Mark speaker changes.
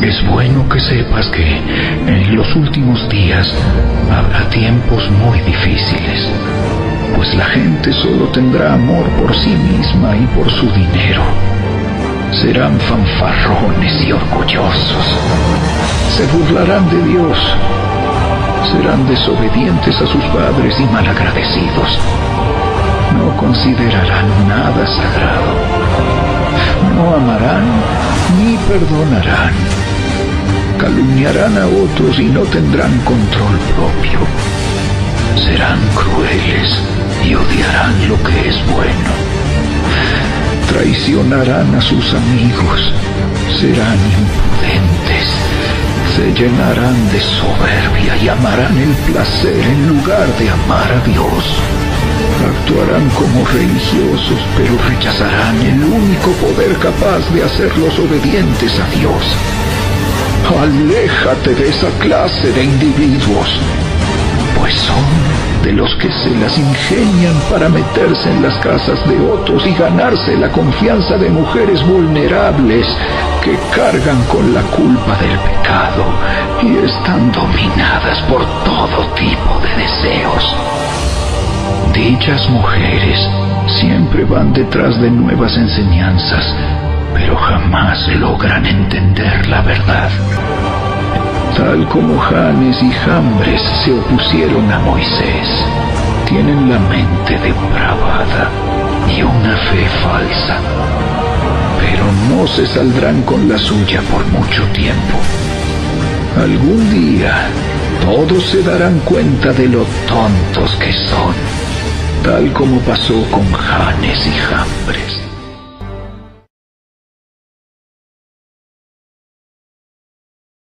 Speaker 1: Es bueno que sepas que en los últimos días habrá tiempos muy difíciles, pues la gente solo tendrá amor por sí misma y por su dinero. Serán fanfarrones y orgullosos. Se burlarán de Dios. Serán desobedientes a sus padres y malagradecidos. No considerarán nada sagrado. No amarán ni perdonarán calumniarán a otros y no tendrán control propio. Serán crueles y odiarán lo que es bueno. Traicionarán a sus amigos, serán impudentes, se llenarán de soberbia y amarán el placer en lugar de amar a Dios. Actuarán como religiosos, pero rechazarán el único poder capaz de hacerlos obedientes a Dios Aléjate de esa clase de individuos, pues son de los que se las ingenian para meterse en las casas de otros y ganarse la confianza de mujeres vulnerables que cargan con la culpa del pecado y están dominadas por todo tipo de deseos. Dichas mujeres siempre van detrás de nuevas enseñanzas pero jamás logran entender la verdad. Tal como Janes y Jambres se opusieron a Moisés, tienen la mente depravada y una fe falsa, pero no se saldrán con la suya por mucho tiempo. Algún día todos se darán cuenta de lo tontos que son, tal como pasó con Janes y Jambres.